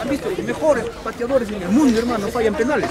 Han visto los mejores pateadores en el mundo, hermano, fallan penales.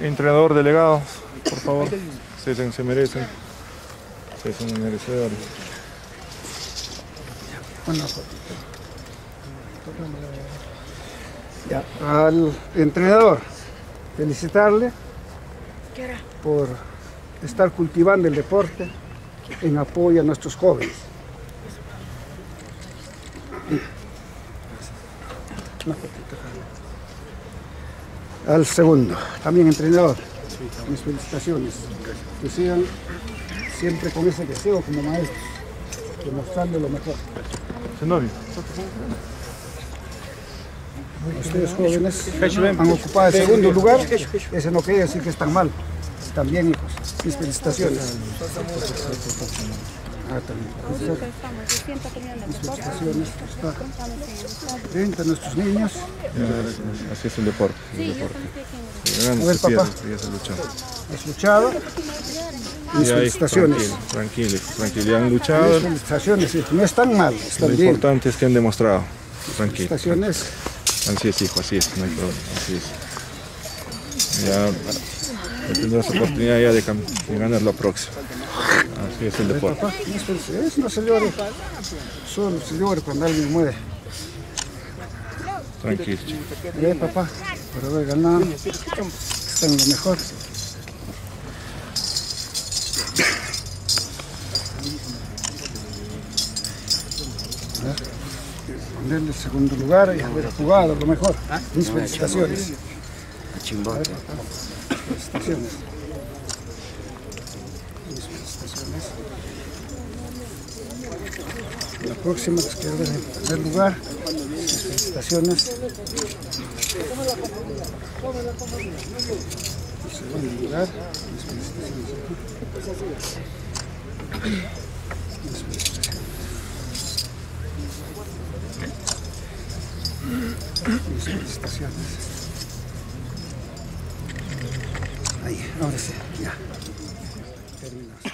Entrenador delegado, por favor. Se, se merecen. Se son merecedores. Ya, al entrenador, felicitarle por estar cultivando el deporte en apoyo a nuestros jóvenes. Al segundo, también entrenador, mis felicitaciones. Que sigan siempre con ese deseo como maestros, demostrando lo mejor. Ustedes jóvenes han ocupado el segundo lugar, eso no quiere decir que están mal, están bien hijos. Mis felicitaciones. A nuestros niños. Así es el deporte. El deporte. A Grandes ver, papá. Has luchado. Hijo, felicitaciones. Tranquilo, tranquilo, han luchado. Felicitaciones. No están mal, Lo están bien. importante es que han demostrado. Tranquilo. Felicitaciones. Así es, hijo, así es, no hay problema. Así es. Ya tendrás oportunidad ya de, de ganar la próxima. Es el deporte. Papá, mis felicidades. No se llore. Solo se llore cuando alguien muere. Tranquilo. chico. Ve, papá, por haber ganado. Están lo mejor. Ver, Ponerle el segundo lugar y haber jugado lo mejor. Mis felicitaciones. Felicitaciones. Mis felicitaciones. La próxima quiero ver en primer lugar. Felicitaciones. En segundo lugar. Mis felicitaciones. Ahí, ahora sí, ya. Terminamos.